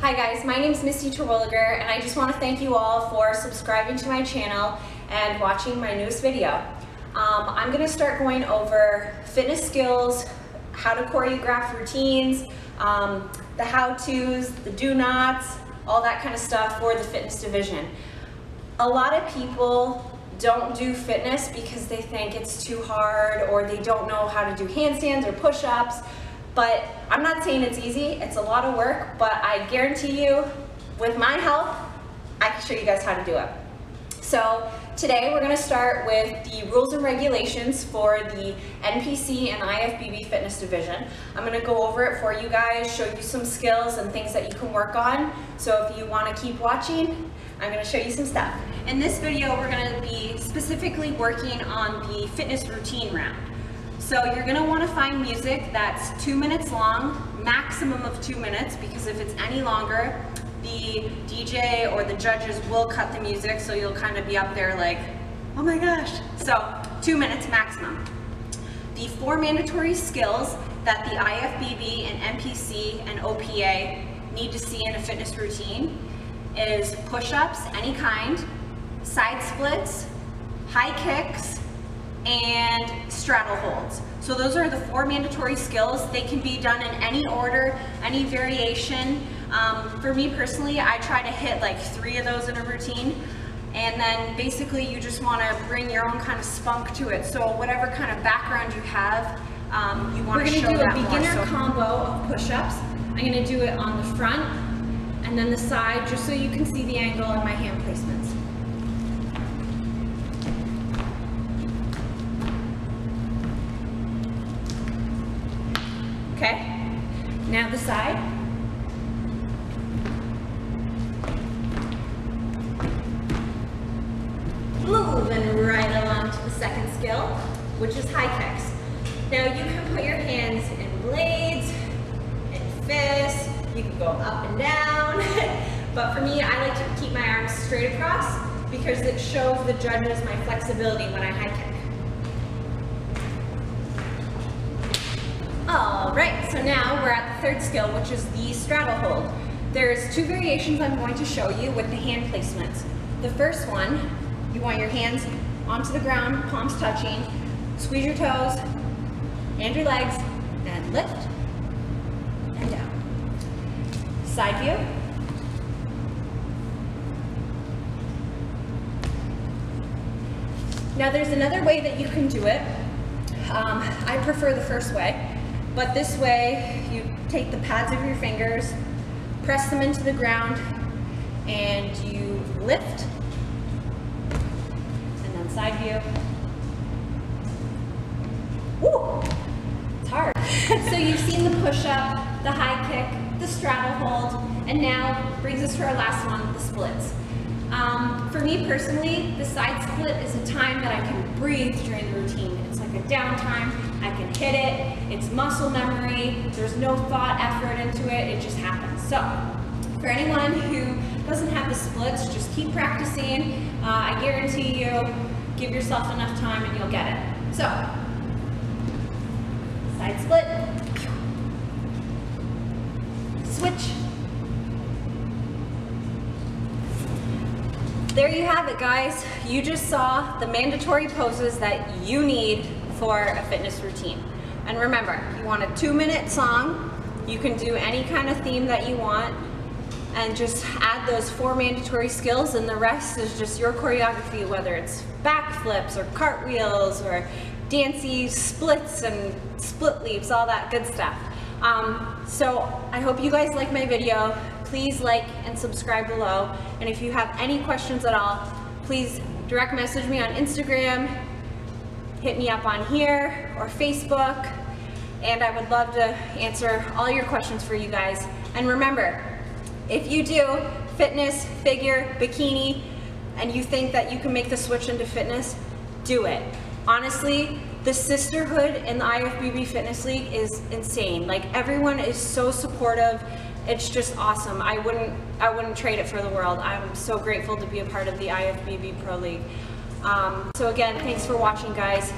Hi guys, my name is Missy Terwilliger and I just want to thank you all for subscribing to my channel and watching my newest video. Um, I'm going to start going over fitness skills, how to choreograph routines, um, the how-tos, the do-nots, all that kind of stuff for the fitness division. A lot of people don't do fitness because they think it's too hard or they don't know how to do handstands or push-ups but I'm not saying it's easy, it's a lot of work, but I guarantee you, with my help, I can show you guys how to do it. So today we're gonna start with the rules and regulations for the NPC and IFBB fitness division. I'm gonna go over it for you guys, show you some skills and things that you can work on. So if you wanna keep watching, I'm gonna show you some stuff. In this video, we're gonna be specifically working on the fitness routine round. So you're gonna wanna find music that's two minutes long, maximum of two minutes, because if it's any longer, the DJ or the judges will cut the music, so you'll kind of be up there like, oh my gosh. So two minutes maximum. The four mandatory skills that the IFBB and NPC and OPA need to see in a fitness routine is push-ups, any kind, side splits, high kicks, and straddle holds. So those are the four mandatory skills. They can be done in any order, any variation. Um, for me personally, I try to hit like three of those in a routine. And then basically you just want to bring your own kind of spunk to it. So whatever kind of background you have, um, you want to show that We're going to do a beginner. So combo of push-ups. I'm going to do it on the front and then the side just so you can see the angle and my hand placements. Okay, now the side. Moving right along to the second skill, which is high kicks. Now you can put your hands in blades, in fists, you can go up and down, but for me, I like to keep my arms straight across because it shows the judges my flexibility when I high kick. All right, so now we're at the third skill, which is the straddle hold. There's two variations I'm going to show you with the hand placements. The first one, you want your hands onto the ground, palms touching, squeeze your toes and your legs, and lift and down. Side view. Now there's another way that you can do it. Um, I prefer the first way. But this way, you take the pads of your fingers, press them into the ground, and you lift, and then side view. Woo! It's hard. so you've seen the push-up, the high kick, the straddle hold, and now brings us to our last one, the splits. Um, for me personally, the side split is a time that I can breathe during the routine. It's like a downtime I can hit it, it's muscle memory, there's no thought effort into it, it just happens. So, for anyone who doesn't have the splits, just keep practicing. Uh, I guarantee you, give yourself enough time and you'll get it. So, side split, switch. There you have it guys. You just saw the mandatory poses that you need for a fitness routine. And remember, you want a two minute song, you can do any kind of theme that you want, and just add those four mandatory skills and the rest is just your choreography, whether it's backflips or cartwheels or dancy splits and split leaps, all that good stuff. Um, so I hope you guys like my video. Please like and subscribe below. And if you have any questions at all, please direct message me on Instagram, hit me up on here or Facebook and I would love to answer all your questions for you guys. And remember, if you do fitness, figure, bikini, and you think that you can make the switch into fitness, do it. Honestly, the sisterhood in the IFBB Fitness League is insane. Like everyone is so supportive. It's just awesome. I wouldn't, I wouldn't trade it for the world. I'm so grateful to be a part of the IFBB Pro League. Um, so again, thanks for watching guys.